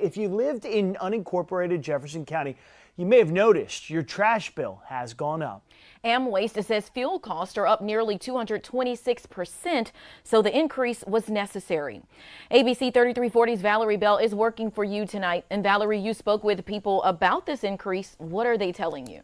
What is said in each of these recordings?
If you lived in unincorporated Jefferson County, you may have noticed your trash bill has gone up. AmWaste says fuel costs are up nearly 226%, so the increase was necessary. ABC 3340's Valerie Bell is working for you tonight. And Valerie, you spoke with people about this increase. What are they telling you?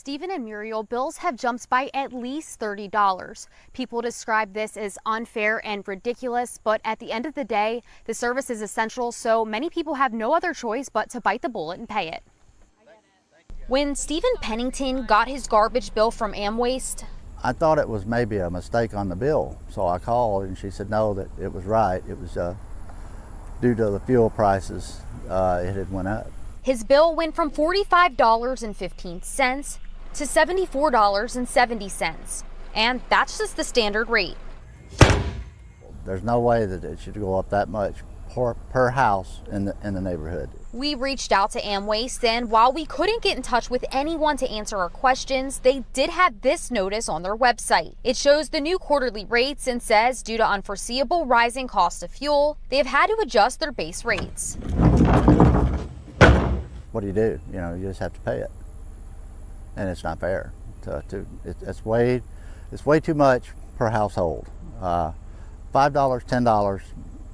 Stephen and Muriel bills have jumped by at least $30. People describe this as unfair and ridiculous, but at the end of the day, the service is essential, so many people have no other choice but to bite the bullet and pay it. When Stephen Pennington got his garbage bill from AmWaste, I thought it was maybe a mistake on the bill, so I called and she said no, that it was right. It was uh, due to the fuel prices, uh, it had went up. His bill went from $45.15 to $74.70. And that's just the standard rate. There's no way that it should go up that much per, per house in the, in the neighborhood. We reached out to AmWaste, and while we couldn't get in touch with anyone to answer our questions, they did have this notice on their website. It shows the new quarterly rates and says due to unforeseeable rising cost of fuel, they have had to adjust their base rates what do you do? You know, you just have to pay it, and it's not fair. To, to it, it's way, it's way too much per household. Uh, Five dollars, ten dollars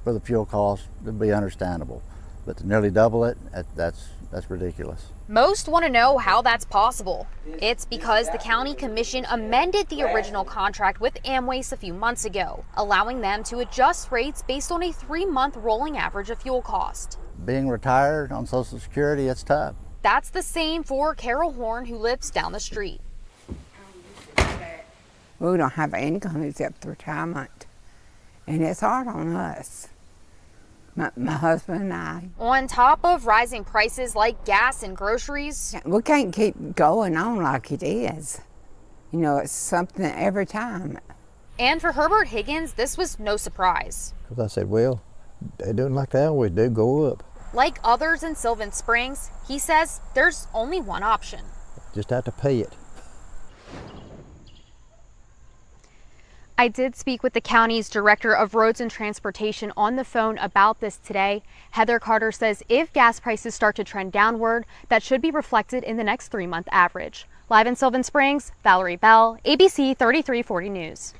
for the fuel cost would be understandable, but to nearly double it, that's that's ridiculous. Most want to know how that's possible. It's because the county commission amended the original contract with AmWaste a few months ago, allowing them to adjust rates based on a three-month rolling average of fuel cost being retired on Social Security, it's tough. That's the same for Carol Horn, who lives down the street. We don't have income except retirement, and it's hard on us. My, my, husband and I. On top of rising prices like gas and groceries. We can't keep going on like it is. You know, it's something every time. And for Herbert Higgins, this was no surprise. Because I said, well, they doing like they always do, go up. Like others in Sylvan Springs, he says there's only one option. Just have to pay it. I did speak with the county's director of roads and transportation on the phone about this today. Heather Carter says if gas prices start to trend downward, that should be reflected in the next three month average. Live in Sylvan Springs, Valerie Bell, ABC 3340 News.